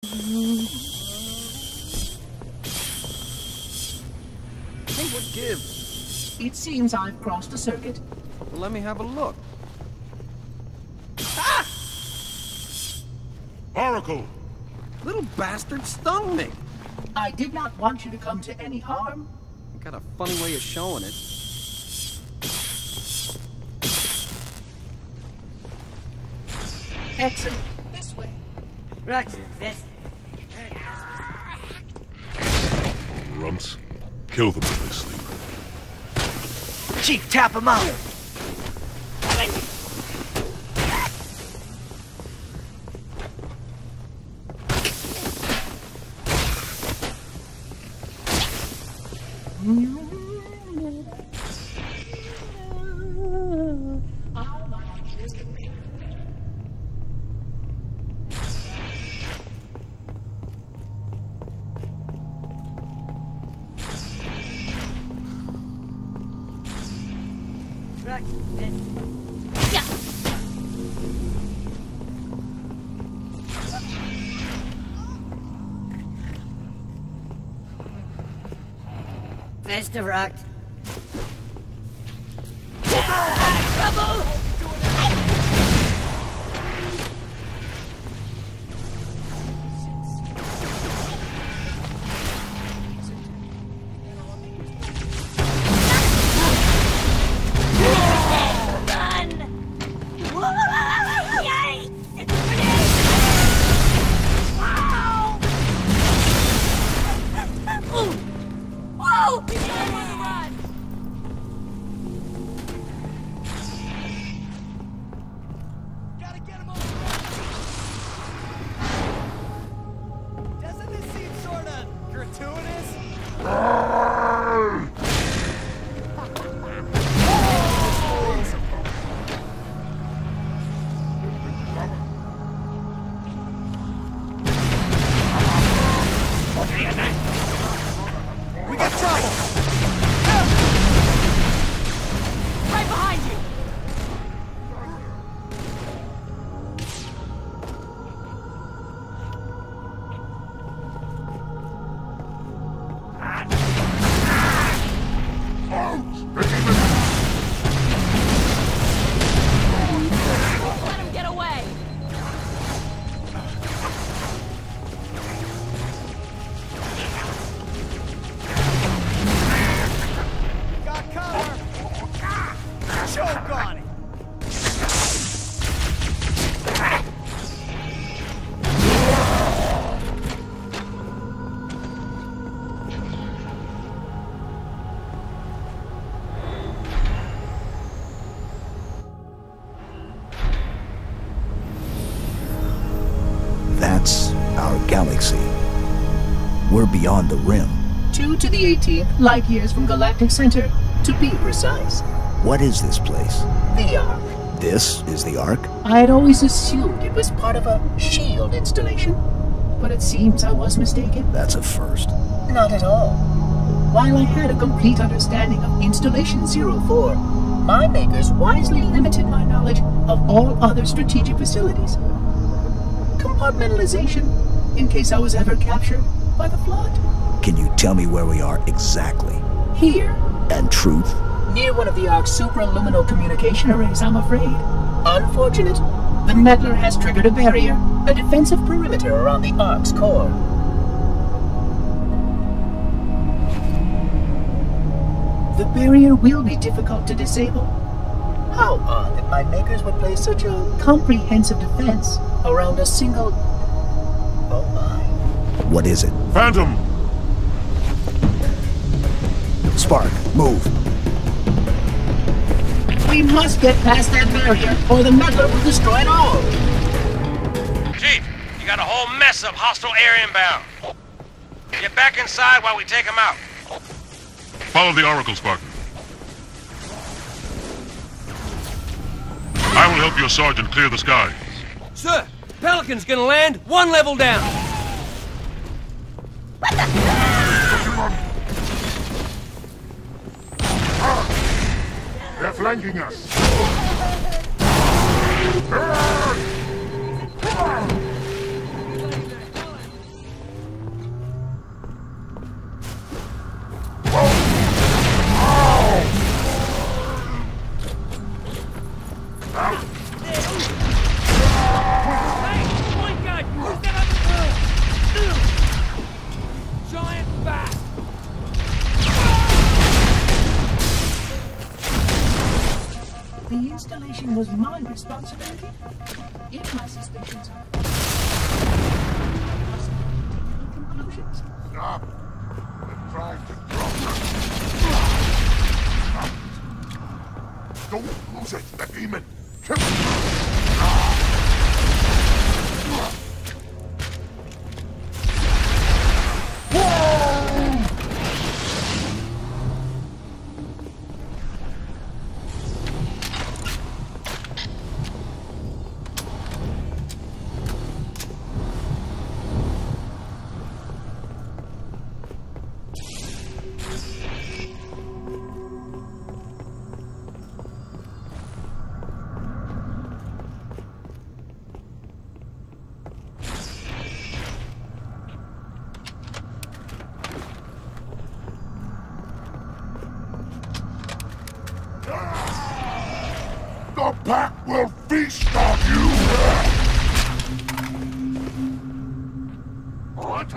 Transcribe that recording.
Hey, what gives? It seems I've crossed a circuit. Well, let me have a look. Ah! Oracle! Little bastard stung me. I did not want you to come to any harm. You got a funny way of showing it. Excellent. This way. Runts. Kill them when they sleep. Chief, tap him out. Roger, Of rock. That's our galaxy. We're beyond the rim. 2 to the 18th, light years from Galactic Center, to be precise. What is this place? The Ark. This is the Ark? I had always assumed it was part of a shield installation, but it seems I was mistaken. That's a first. Not at all. While I had a complete understanding of Installation 04, my makers wisely limited my knowledge of all other strategic facilities. Compartmentalization, in case I was ever captured by the Flood. Can you tell me where we are exactly? Here, And truth? Near one of the Ark's supraluminal communication arrays, I'm afraid. Unfortunate, the meddler has triggered a barrier, a defensive perimeter around the Ark's core. The barrier will be difficult to disable. How odd that my makers would place such a comprehensive defense around a single. Oh my. What is it? Phantom! Spark, move. We must get past that barrier, or the meddler will destroy it all. Chief, you got a whole mess of hostile air inbound. Get back inside while we take them out. Follow the Oracle, Spartan. I will help your sergeant clear the skies. Sir, Pelican's gonna land one level down. Flanking us. Situation was my responsibility, if my suspicions are conclusions. Stop! They're trying to drop us. Don't lose it, the demon! Kill it! will feast on you! What?